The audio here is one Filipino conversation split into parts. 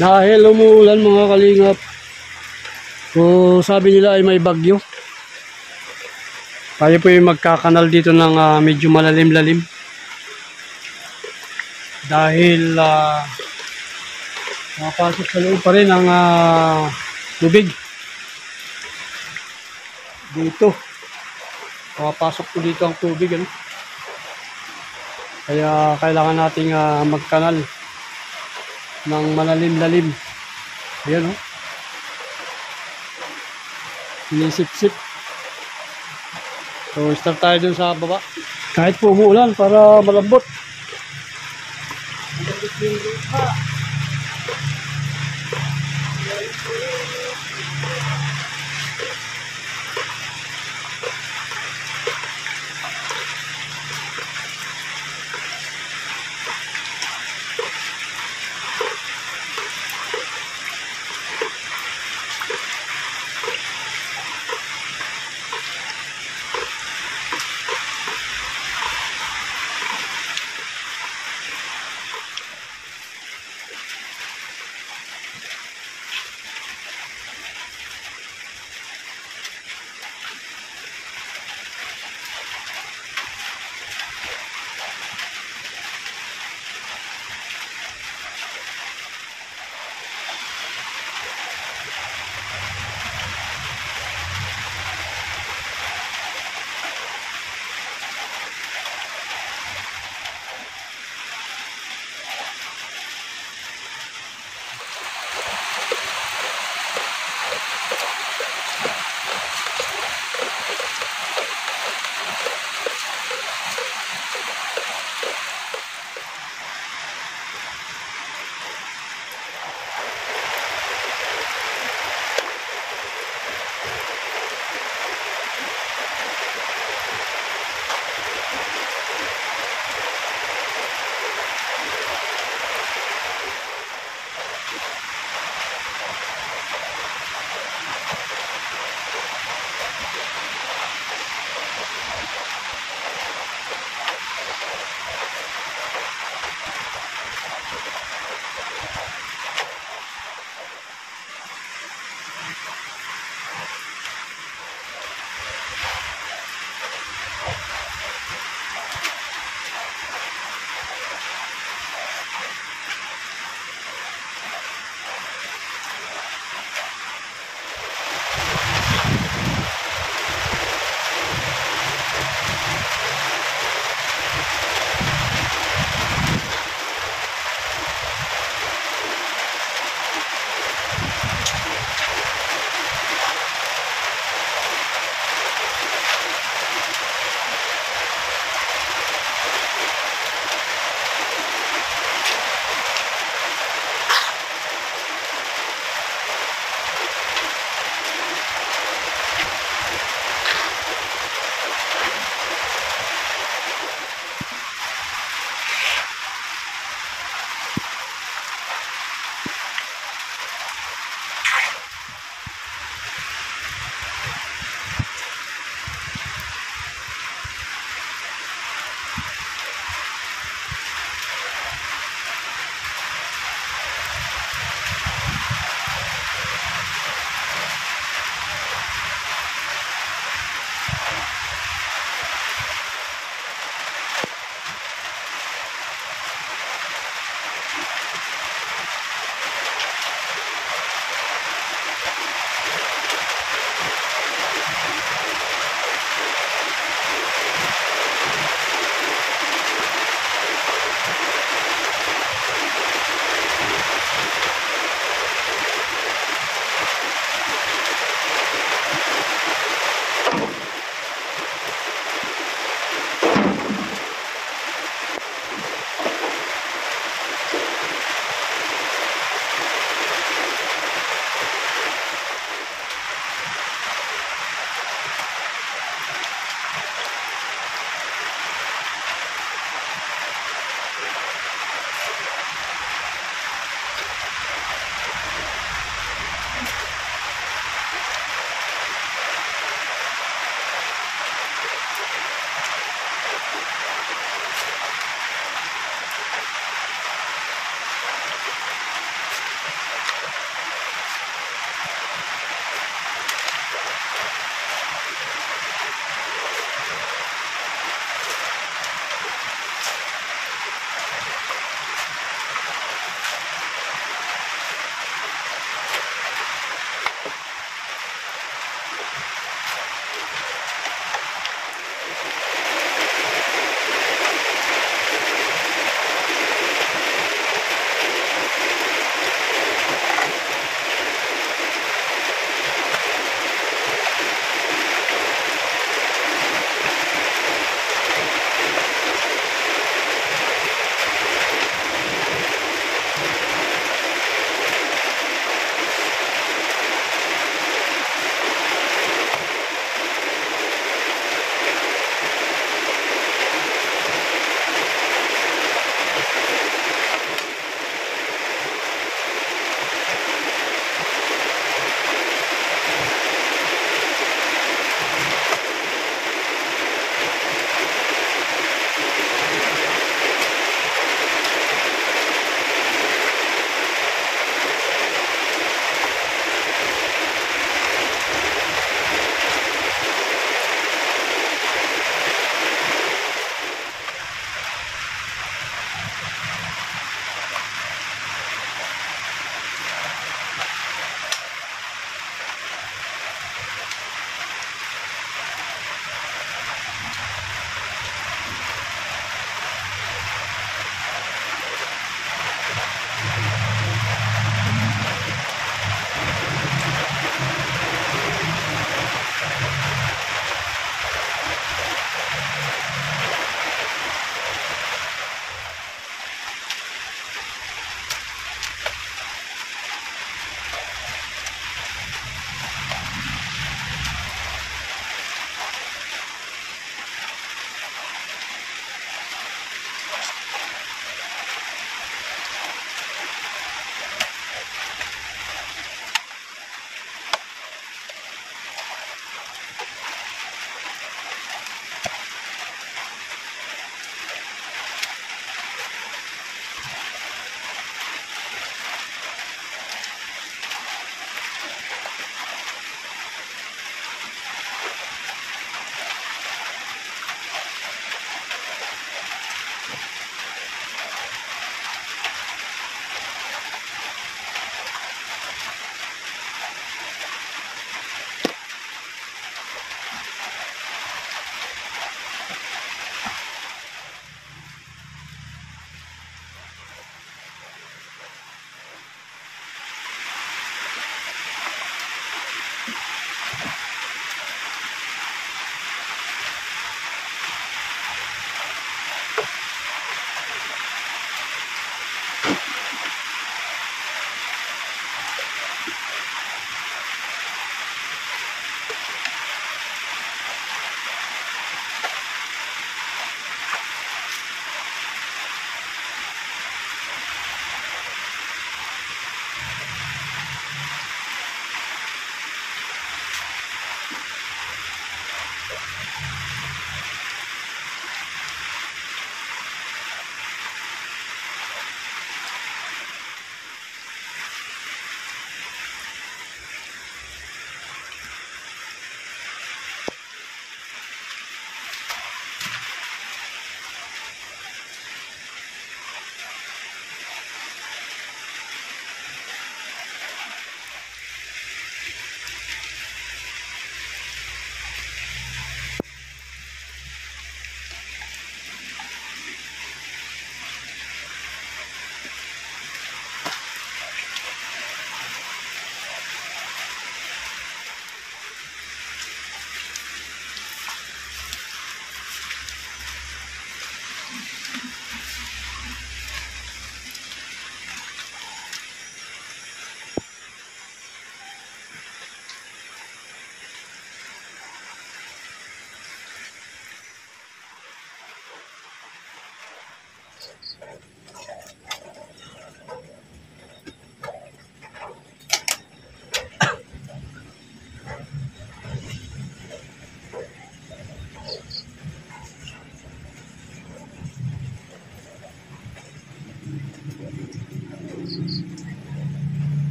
Dahil umuulan mga kalingap. So sabi nila ay may bagyo. Tayo po yung magkakanal dito ng ah, medyo malalim-lalim. Dahil uh, nakapasok sa loob pa rin ang ah, tubig. Dito. Nakapasok po dito ang tubig. Ano? Kaya kailangan nating ah, magkanal ng malalim-lalim. Ayan o. Oh. Inisip-sip. So, start tayo dun sa baba. Kahit po umuulan para malambot. Malambot yung lupa.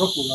Rokok.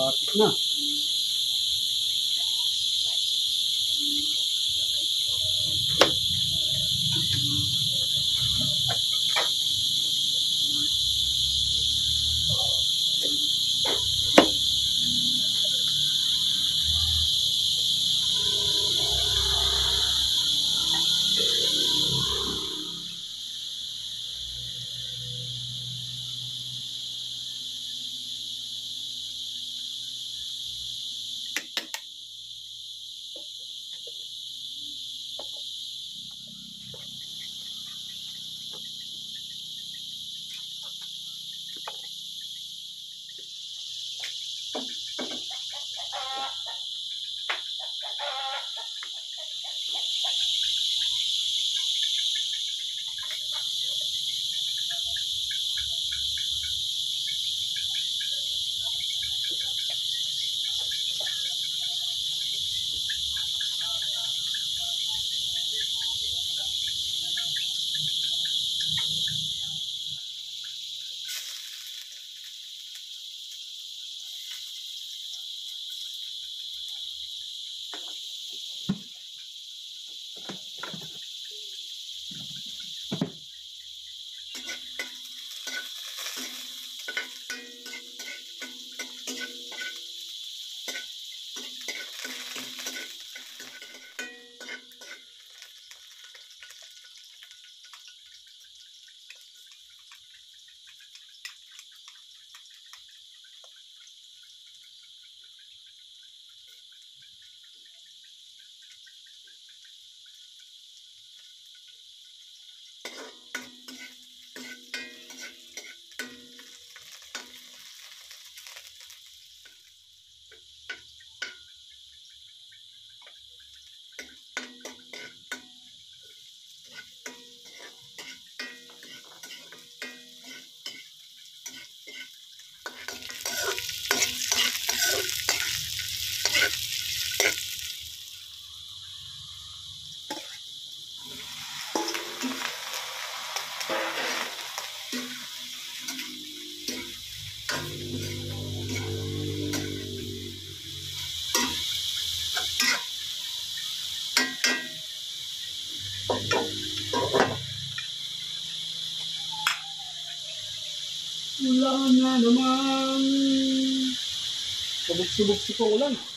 Subok-subok si